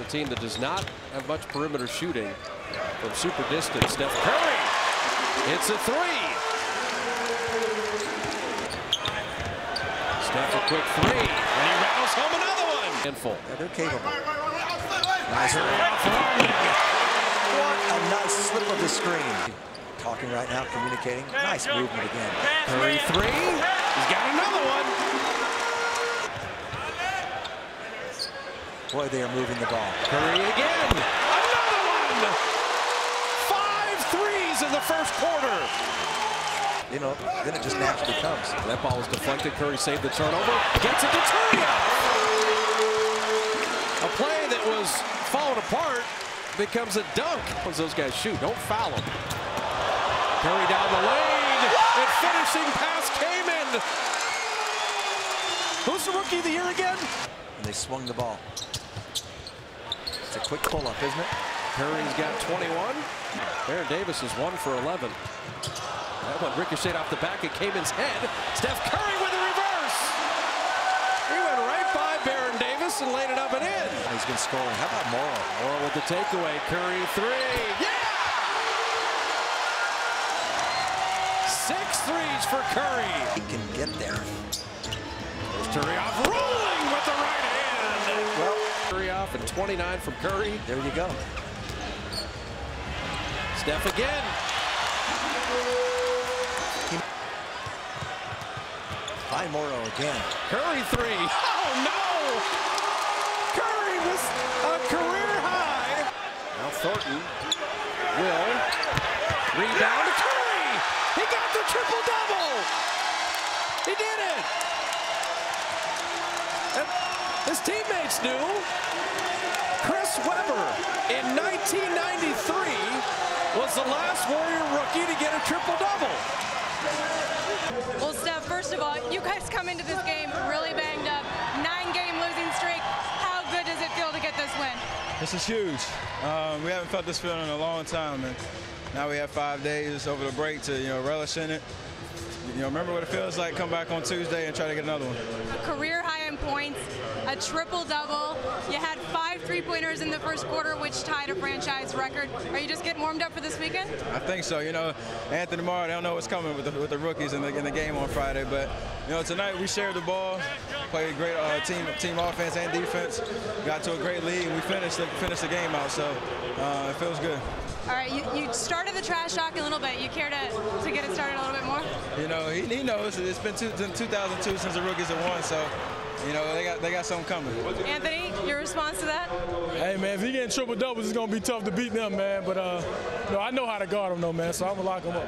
a team that does not have much perimeter shooting from super distance. Steph Curry hits a three. Steph a quick three, and he rattles home another one. Handful. Yeah, they're capable. Nice What a nice slip of the screen. Talking right now, communicating. Nice movement again. Curry three. He's got another one. Boy, they are moving the ball. Curry again. Another one. Five threes in the first quarter. You know, then it just naturally comes. That ball was deflected. Curry saved the turnover. Gets it to Turiaf. A play that was falling apart becomes a dunk. Once those guys shoot, don't foul them. Curry down the lane. And finishing pass came in. Who's the rookie of the year again? And they swung the ball. It's a quick pull-up, isn't it? Curry's got 21. Baron Davis is 1 for 11. That one ricocheted off the back of Kaman's head. Steph Curry with a reverse. He went right by Baron Davis and laid it up and in. He's been scoring. How about Morrow? Morrow with the takeaway. Curry three. Yeah! Six threes for Curry. He can get there. There's Turiaf rolling with the right hand. Well, Turiaf and 29 from Curry. there you go. Steph again. By Morrow again. Curry three. Oh no! Curry was a career high. Now Thornton will rebound to Curry. He got the triple double. He did it. And his teammates knew. Chris Webber in 1993 was the last Warrior rookie to get a triple double. Well, Steph, first of all, you guys come into this game really banged up. Nine-game losing streak. How good does it feel to get this win? This is huge. Um, we haven't felt this feeling in a long time, and now we have five days over the break to you know relish in it. You know, remember what it feels like. Come back on Tuesday and try to get another one. A career high in points, a triple-double. You had five three-pointers in the first quarter, which tied a franchise record. Are you just getting warmed up for this weekend? I think so. You know, Anthony Morrow, they don't know what's coming with the, with the rookies in the, in the game on Friday, but you know, tonight we shared the ball, played great uh, team team offense and defense, got to a great lead, and we finished the, finished the game out. So uh, it feels good. All right, you, you started the trash talk a little bit. You care to, to get it started a little bit more? You know, he, he knows it's been two, 2002 since the rookies have won, so you know they got they got something coming. Anthony, your response to that? Hey man, if he getting triple doubles, it's gonna be tough to beat them, man. But uh, no, I know how to guard him though, man. So I'm gonna lock him up.